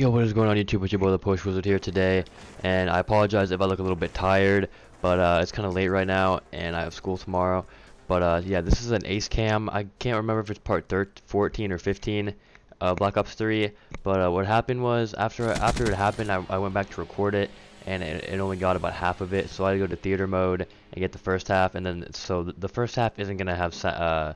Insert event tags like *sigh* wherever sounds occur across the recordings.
Yo, what is going on YouTube? It's your boy the Polish Wizard here today, and I apologize if I look a little bit tired, but uh, it's kind of late right now, and I have school tomorrow. But uh, yeah, this is an Ace Cam. I can't remember if it's part 13, 14 or 15, uh, Black Ops 3. But uh, what happened was after after it happened, I, I went back to record it, and it, it only got about half of it. So I had to go to theater mode and get the first half, and then so the, the first half isn't gonna have uh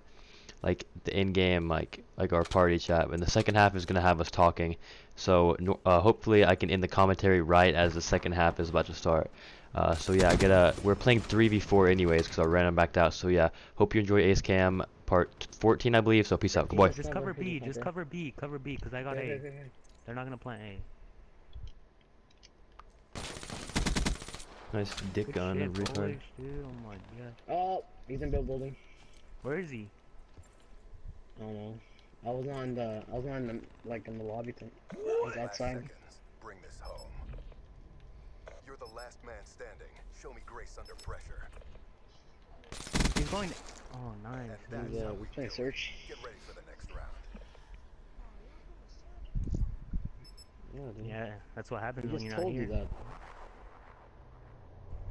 like the in-game like like our party chat and the second half is gonna have us talking so uh, hopefully I can end the commentary right as the second half is about to start uh, so yeah I get a we're playing 3v4 anyways because our random backed out so yeah hope you enjoy Ace Cam part 14 I believe so peace out good boy Just cover B, just cover B, cover B, because I got A. They're not gonna plant A. nice dick Good gun shit, retard boys, dude, oh my god. Oh, he's in build building. Where is he? I don't know. I was on the, I was on the, like in the lobby thing. I was outside. Bring this home. You're the last man standing. Show me grace under pressure. He's going. Oh, nice. And that's He's, how uh, we we're playing search. Get ready for the next round. yeah, dude. Yeah, that's what He happens when you're not told you here. that.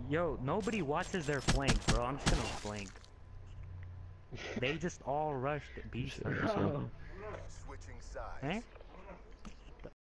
Yo, nobody watches their flank, bro. I'm just gonna flank. *laughs* They just all rushed B 嗯。